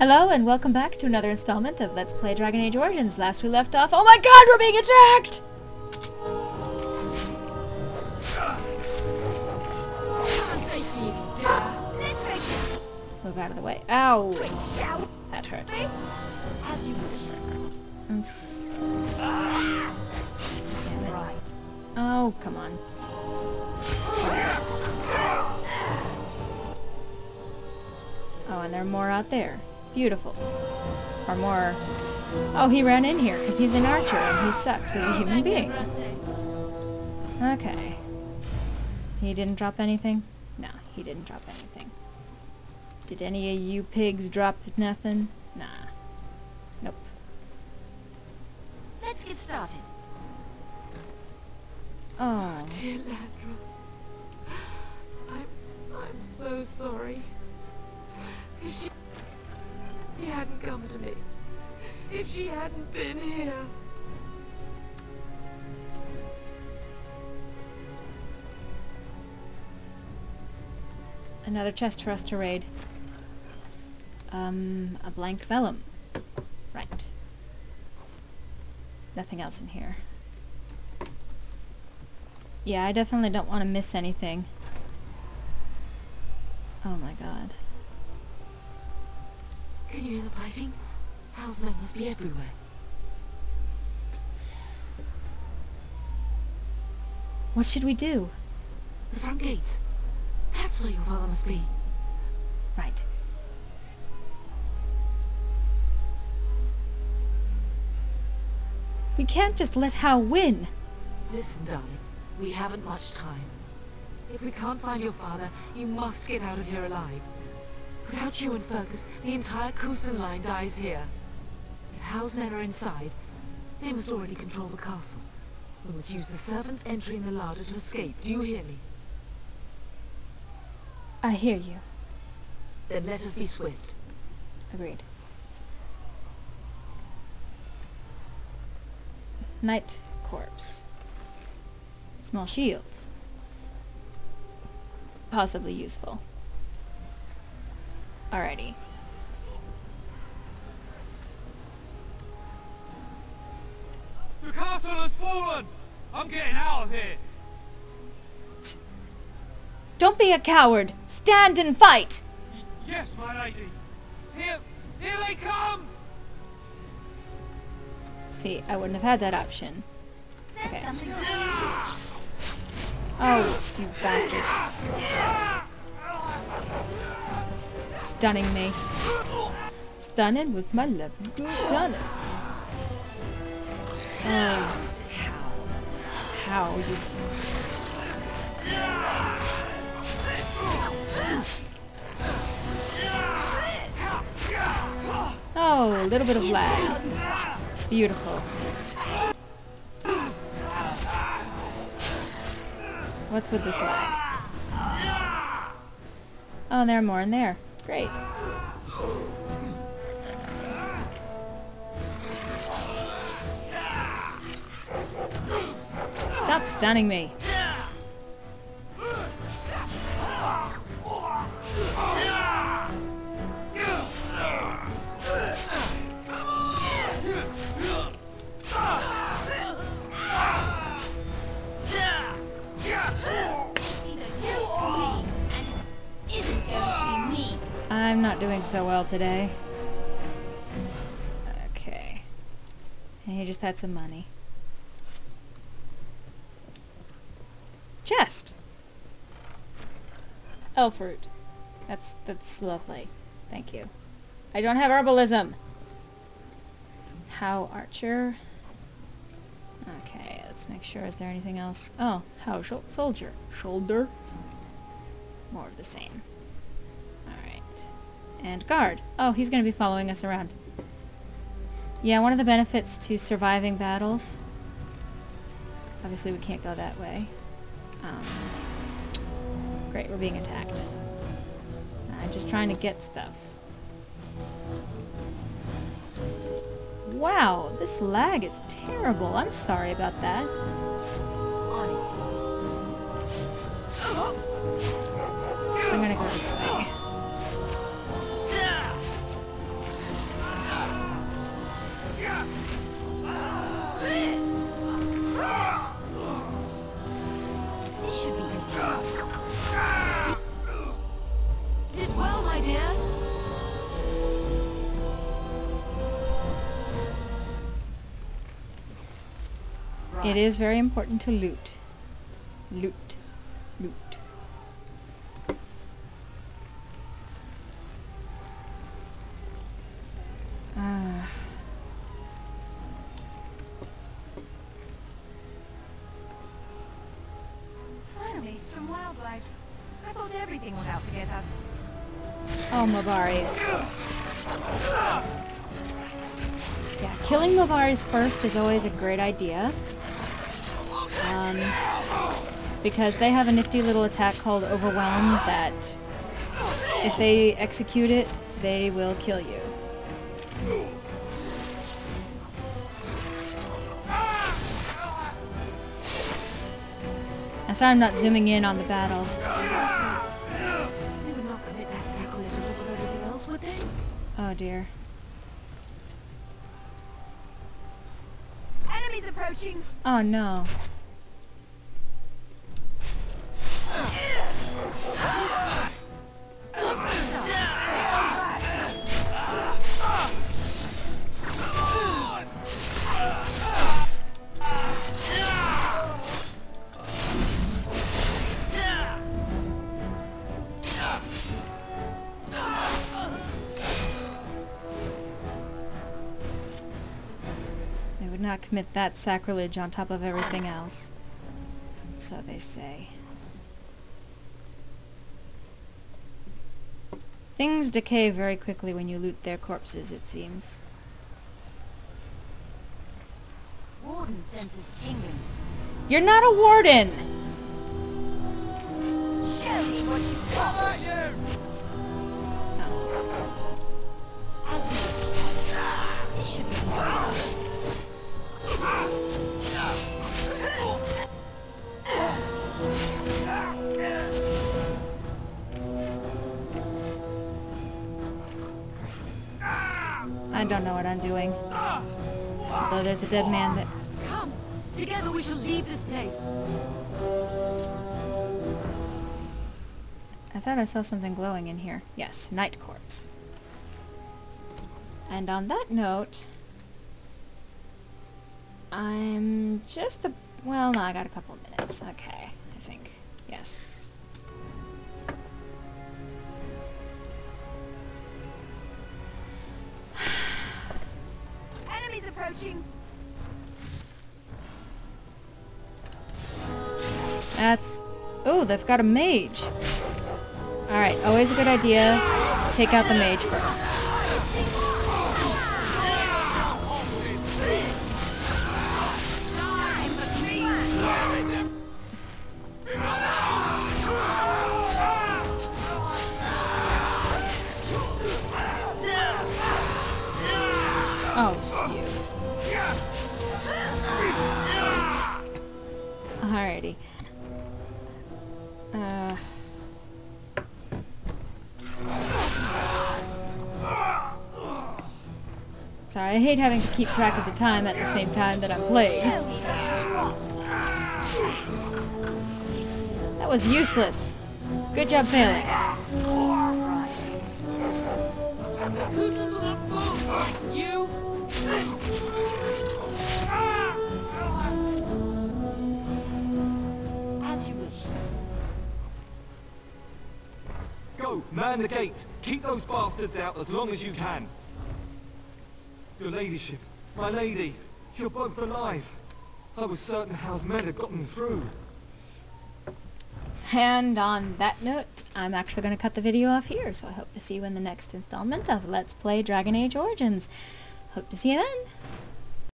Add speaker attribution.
Speaker 1: Hello and welcome back to another installment of Let's Play Dragon Age Origins. Last we left off... Oh my god, we're being attacked! Move out of the way. Ow! That hurt. Oh, come on. Oh, and there are more out there. Beautiful. Or more... Oh, he ran in here because he's an archer and he sucks as a human being. Okay. He didn't drop anything? No, he didn't drop anything. Did any of you pigs drop nothing? Nah. Nope.
Speaker 2: Let's get started.
Speaker 1: Oh.
Speaker 3: Dear Landra, I'm, I'm so sorry. If she, she hadn't come to me, if she hadn't been here.
Speaker 1: Another chest for us to raid. Um, a blank vellum. Right. Nothing else in here. Yeah, I definitely don't want to miss anything. Oh my god.
Speaker 3: Hear the fighting? Howe's men must be everywhere.
Speaker 1: What should we do?
Speaker 3: The front gates. That's where your father must be.
Speaker 1: Right. We can't just let Hal win.
Speaker 3: Listen, darling, we haven't much time. If we can't find your father, you must get out of here alive. Without you and Fergus, the entire Cousland line dies here. If Howe's men are inside, they must already control the castle. We must use the servants' entry in the larder to escape. Do you hear me?
Speaker 1: I hear you.
Speaker 3: Then let us be swift.
Speaker 1: Agreed. Knight corpse. Small shields. Possibly useful. Alrighty.
Speaker 4: The castle has fallen! I'm getting out of here!
Speaker 1: Don't be a coward! Stand and fight!
Speaker 4: Y- yes, my lady! Here, here they come!
Speaker 1: See, I wouldn't have had that option. Okay. Oh, you bastards. Stunning me. Stunning with my love. Stunning. Oh, how? How you... Oh, a little bit of lag. Beautiful. What's with this lag? Oh, there are more in there. Great. Stop stunning me. I'm not doing so well today. Okay. And he just had some money. Chest! Elfroot. That's, that's lovely. Thank you. I don't have herbalism! Howe Archer. Okay, let's make sure. Is there anything else? Oh, Howe Soldier. Shoulder. More of the same. And guard. Oh, he's going to be following us around. Yeah, one of the benefits to surviving battles... Obviously we can't go that way. Um, great, we're being attacked. I'm just trying to get stuff. Wow, this lag is terrible. I'm sorry about that. I'm gonna go this way. It is very important to loot. Loot. Loot. Ah.
Speaker 2: Finally, some wildlife. I thought everything was out to get us.
Speaker 1: Oh, Mabaris. Yeah, killing Mabaris first is always a great idea. Um, because they have a nifty little attack called Overwhelm that if they execute it, they will kill you. I'm sorry I'm not zooming in on the battle.
Speaker 3: They would not commit that sacrilege on top of everything else, would they?
Speaker 1: Oh dear.
Speaker 2: Enemies approaching!
Speaker 1: Oh no. Not commit that sacrilege on top of everything else. So they say. Things decay very quickly when you loot their corpses, it seems.
Speaker 2: Warden senses tingling.
Speaker 1: You're not a warden! I don't know what I'm doing. Although there's a dead man that...
Speaker 3: Come! Together we shall leave this place.
Speaker 1: I thought I saw something glowing in here. Yes, Night Corpse. And on that note, I'm just a... Well, no, I got a couple of minutes. Okay, I think. Yes. That's... Oh, they've got a mage. Alright, always a good idea. Take out the mage first. Sorry, I hate having to keep track of the time at the same time that I'm playing. That was useless. Good job failing.
Speaker 2: As you wish.
Speaker 5: Go, man the gates. Keep those bastards out as long as you can. Your ladyship, my lady, you're both alive. I was certain Howe's men had gotten through.
Speaker 1: And on that note, I'm actually going to cut the video off here, so I hope to see you in the next installment of Let's Play Dragon Age Origins. Hope to see you then.